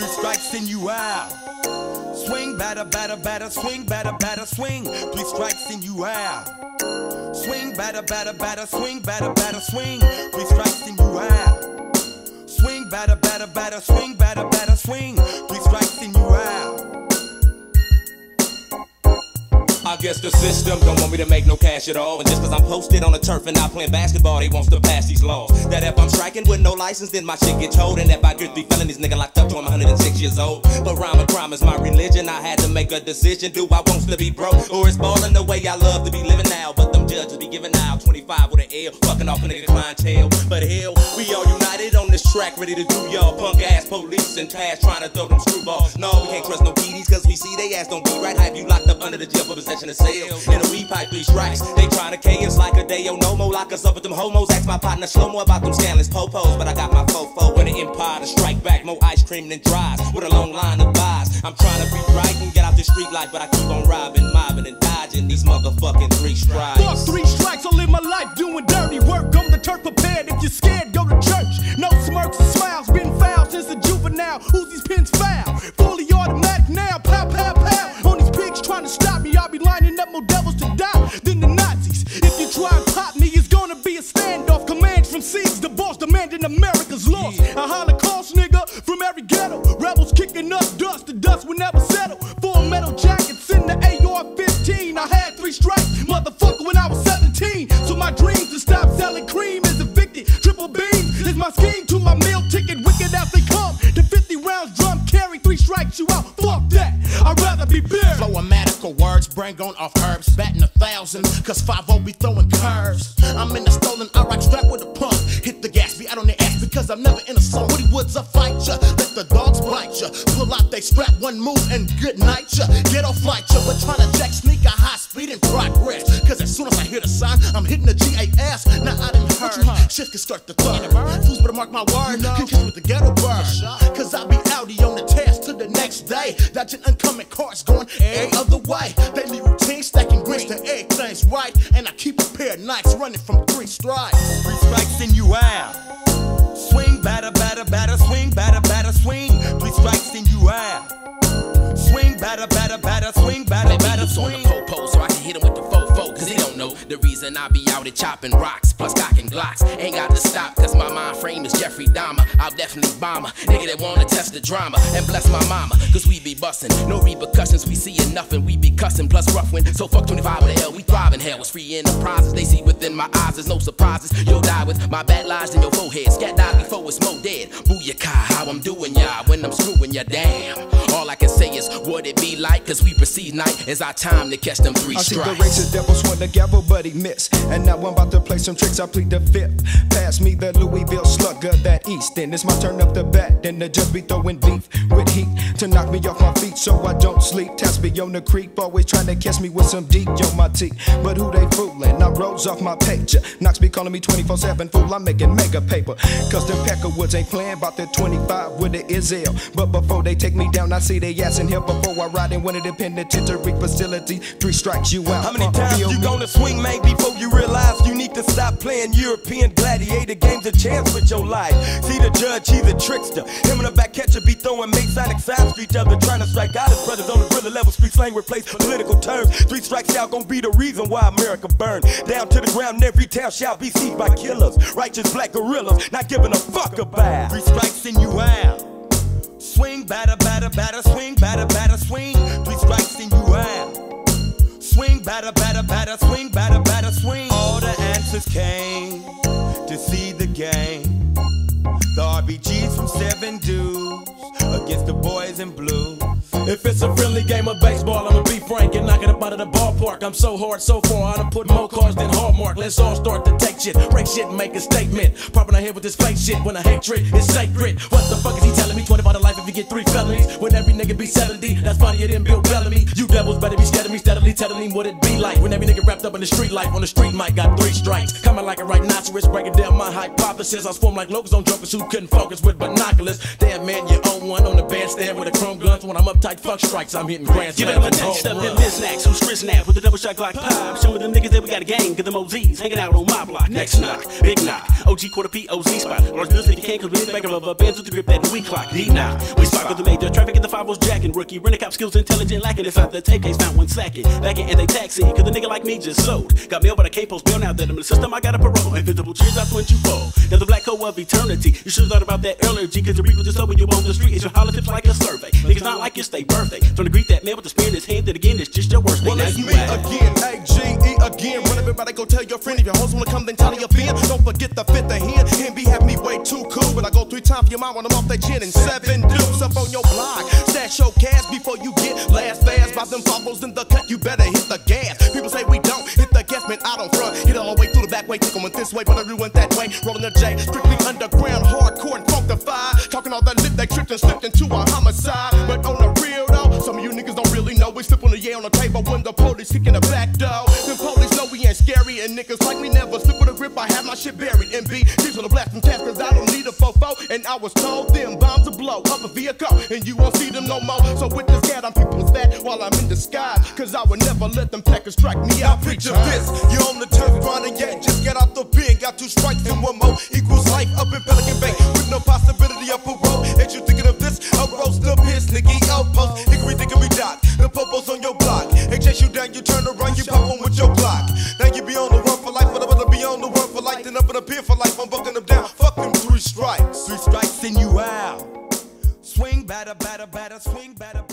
Three strikes and you out. Swing, batter, batter, batter, swing, batter, batter, swing. Three strikes and you out. Swing, batter, batter, batter, swing, batter, batter, swing. Three strikes and you out. Swing, batter, batter, batter, swing, batter, batter, swing. The system don't want me to make no cash at all. And just cause I'm posted on the turf and not playing basketball, they wants to pass these laws. That if I'm striking with no license, then my shit get told. And if I get three felonies, nigga locked up till I'm 106 years old. But rhyme and crime is my religion. I had to make a decision. Do I want to be broke? Or is ballin' the way I love to be living now? But them judges be giving out 25 with an L. Fucking off a nigga clientele. But hell, we all this track, ready to do y'all punk ass police and task trying to throw them screwballs. No, we can't trust no PDs cause we see they ass don't be right. Have you locked up under the jail for possession of sales? In a weed pipe, three strikes. They trying to K us like a day, yo, no more. Lock us up with them homos. Ask my partner slow more about them scandalous popos. But I got my fofo with an empire to strike back. More ice cream than dries. With a long line of buys. I'm trying to be right and street life, but I keep on robbing, mobbing, and dodging these motherfucking three strikes. Fuck three strikes, I live my life doing dirty work. On the turf prepared. If you're scared, go to church. No smirks and smiles, been foul since a juvenile. Who's these pins foul? Fully automatic now, pow, pow, pow. On these pigs trying to stop me, I'll be lining up more devils to die than the Nazis. If you try and pop me, it's gonna be a standoff. Commands from seas, the boss demanding America's loss. A Holocaust nigga from every ghetto. Rebels kicking up dust, the dust will never settle. Metal jackets in the AR-15. I had three strikes, motherfucker, when I was 17. So my dream to stop selling cream is evicted. Triple beam is my scheme to my meal brain gone off herbs, batting a thousand, cause 5 be throwing curves. I'm in the stolen Iraq strap with a pump. Hit the gas, be out on the ass because I'm never in a song. Woody Woods, I fight ya. Let the dogs bite ya. Pull out they strap, one move and good night ya. Get off flight ya. We're trying to jack sneak a high speed in progress. Cause as soon as I hear the sign, I'm hitting the GAS. Now I done heard. Shift can start the third. Fools better mark my word. Can kiss with the ghetto bird. Cause I be outie on the task to the next day. Dodging incoming cars going every other way. Daily routine right. And I keep a pair of Nikes running from three strikes. Three strikes and you out. Swing, batter, batter, batter, swing, batter, batter, swing. Three strikes and you out. Swing, batter, batter, batter, swing, batter, batter, on the swing. popo so I can hit him with the fofo. Cause he don't know the reason I be out here chopping rocks, plus cocking glocks. Ain't got to stop, cause my mind frame is Jeffrey Dahmer. I'll definitely bomb her. Nigga that wanna test the drama. And bless my mama, cause we be bustin'. No repercussions, we seeing nothing. We be cussin', plus rough wind. So fuck 25 with the hell, we thrive in hell. It's free enterprises. They see within my eyes, there's no surprises. You'll die with my bad lies in your forehead. Scat die before it's mo dead. Booyaka, how I'm doing ya when I'm screwing ya, damn. All I can say is what it be like, cause we proceed night. It's our time to catch them three I see the strikes. racist devil swing together, but he missed. And now I'm about to play some tricks. I plead the fifth. Pass me the Louisville slugger, that East. Then it's my turn up the bat. Then the judge be throwing beef with heat to knock me off my feet so I don't sleep. Test me on the creep, always trying to catch me with some deep on my teeth. But who they fooling? I rose off my page. Knox be calling me 24 7 fool. I'm making mega paper. Cause the Peckerwoods ain't playing about the 25 with the Izzel. But before they take me down, I see they ass in here before I ride in one of the penitentiary facilities. Three strikes you out. How many Uh, times you me. gonna swing, man, before you realize you need to stop playing European gladiator games a chance with your life? See the judge, he's a trickster. Him and the back catcher be throwing Masonic signs to each other, trying to strike out his brothers on the gorilla level. Street slang replace political terms. Three strikes out gonna be the reason why America burned. Down to the ground, every town shall be seized by killers. Righteous black gorillas, not giving a fuck about. Three strikes and you out. Swing, batter, batter, batter, swing, batter, batter, swing. Three strikes and you out. Swing, batter, batter, batter, swing, batter, batter, came to see the game. The RBGs from seven dudes against the boys in blue. If it's a friendly game of baseball, I'ma be out of the ballpark. I'm so hard, so far, I done put more cards than Hallmark. Let's all start to take shit, break shit, and make a statement. Popping our head with this fake shit when a hatred is sacred. What the fuck is he telling me? 25 to life if you get three felonies. When every nigga be 70, that's funnier than Bill Bellamy. You devils better be scared of me, steadily telling what it be like. When every nigga wrapped up in the street life on the street mic got three strikes. Coming like a rhinoceros, breaking down my hypothesis. I was formed like locals on jokers who couldn't focus with binoculars. Damn man, you own one on the bandstand with a chrome when I'm uptight. Fuck strikes, I'm hitting grand Give slams them a next up, them runs. misnacks, who stress snap with the double shot Glock pop. Showing them niggas that we got a gang, get them OZs hanging out on my block. Next knock, big knock, OG quarter P, OZ spot. Large bills if you can, cause we in the back of a band with the grip that we clock. Deep knock, we spot with the major traffic in the 5 jacking. Rookie, rent a cop skills, intelligent, lacking inside the tape case, not one second. Backing and they taxi, cause the nigga like me just sold. Got mail, but I can't post bail now that I'm in the system, I got a parole. Invisible cheers out 24. Now the black hole of eternity. You should've thought about that earlier, G, cause the people just when you on the street. It's your holler tips like a survey. Niggas not like it's their birthday. Trying to greet that man with the spear in his hand, that again, it's just your worst day. Well, Now you out. again, A-G-E again. Run everybody, go tell your friend. If your hoes wanna come, then tell your friend. Don't forget the fifth of. Can't be have me way too cool, but I go three times for your mom when I'm off that gin and seven dudes up on your block. Stash your cash before you get last fast. By them fumbles in the cut, you better hit the gas. People say we don't hit the gas, man. I don't front. Hit all the way through the back way, take 'em went this way, but I went that way. Rolling the J, strictly underground, hardcore and funkified. Talking all that lip, they tripped and slipped into a homicide. The police kicking the back door. Them police know we ain't scary and niggas like me never slip with a grip. I have my shit buried and be these are the blast from cause I don't need a fofo. And I was told them bombs to blow up a vehicle and you won't see them no more. So with this cat, I'm keeping fat while I'm in disguise. Cause I would never let them and strike me out. Preacher this, you're on the turf grinding yet just get out the pen. Got two strikes and one more equals life up in Pelican Bay with no possibility run for life, but I'm gonna be on the run for life, then up in a for life. I'm bucking them down. Fuck them three strikes. Three strikes and you out. Swing batter, batter, batter, swing batter.